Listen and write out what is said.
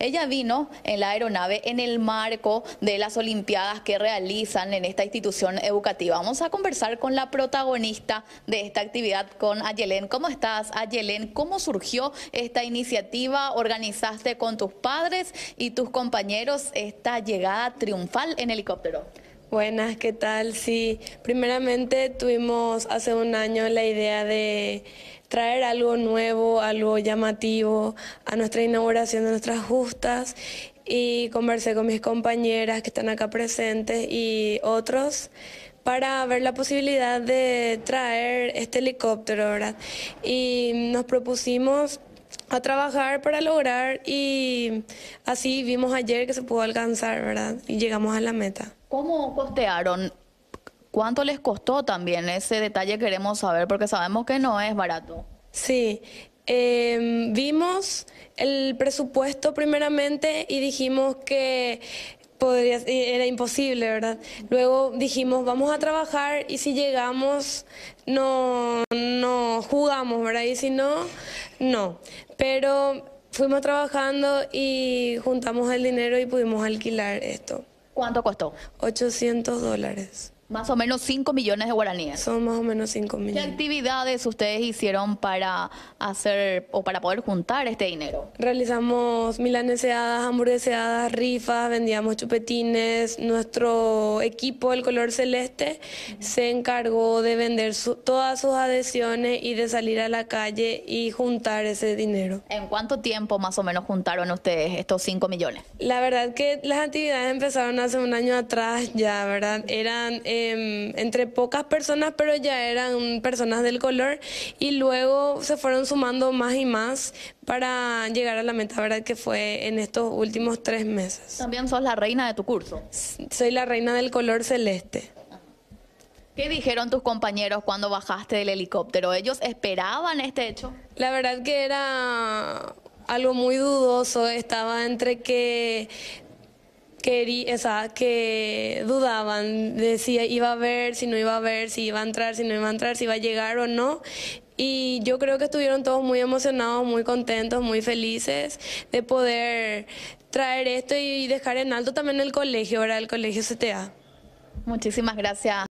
Ella vino en la aeronave en el marco de las Olimpiadas que realizan en esta institución educativa. Vamos a conversar con la protagonista de esta actividad, con Ayelen. ¿Cómo estás, Ayelen? ¿Cómo surgió esta iniciativa? ¿Organizaste con tus padres y tus compañeros esta llegada triunfal en helicóptero? Buenas, ¿qué tal? Sí, primeramente tuvimos hace un año la idea de traer algo nuevo, algo llamativo a nuestra inauguración de nuestras justas y conversé con mis compañeras que están acá presentes y otros para ver la posibilidad de traer este helicóptero, ¿verdad? Y nos propusimos a trabajar para lograr y así vimos ayer que se pudo alcanzar, ¿verdad? Y llegamos a la meta. ¿Cómo costearon? ¿Cuánto les costó también? Ese detalle queremos saber porque sabemos que no es barato. Sí, em, vimos el presupuesto primeramente y dijimos que podría, era imposible, ¿verdad? Luego dijimos, vamos a trabajar y si llegamos, no, no jugamos, ¿verdad? Y si no, no. Pero fuimos trabajando y juntamos el dinero y pudimos alquilar esto. ¿Cuánto costó? 800 dólares. Más o menos 5 millones de guaraníes. Son más o menos 5 ¿Qué millones. actividades ustedes hicieron para hacer o para poder juntar este dinero? Realizamos milaneseadas, hamburgueseadas, rifas, vendíamos chupetines. Nuestro equipo, el color celeste, se encargó de vender su- todas sus adhesiones y de salir a la calle y juntar ese dinero. ¿En cuánto tiempo más o menos juntaron ustedes estos 5 millones? La verdad que las actividades empezaron hace un año atrás ya, ¿verdad? Eran em, entre pocas personas, pero ya eran personas del color y luego se fueron sumando más y más para llegar a la meta, ¿verdad? Que fue en estos últimos tres meses. También sos la reina de tu curso. Soy la reina del color celeste. ¿Qué dijeron tus compañeros cuando bajaste del helicóptero? ¿Ellos esperaban este hecho? La verdad que era algo muy dudoso, estaba entre que querí- o que dudaban de si iba a ver, si no iba a ver, si iba a entrar, si no iba a entrar, si iba a llegar o no. Y yo creo que estuvieron todos muy emocionados, muy contentos, muy felices de poder traer esto y dejar en alto también el colegio, ¿verdad? El colegio CTA. Muchísimas gracias.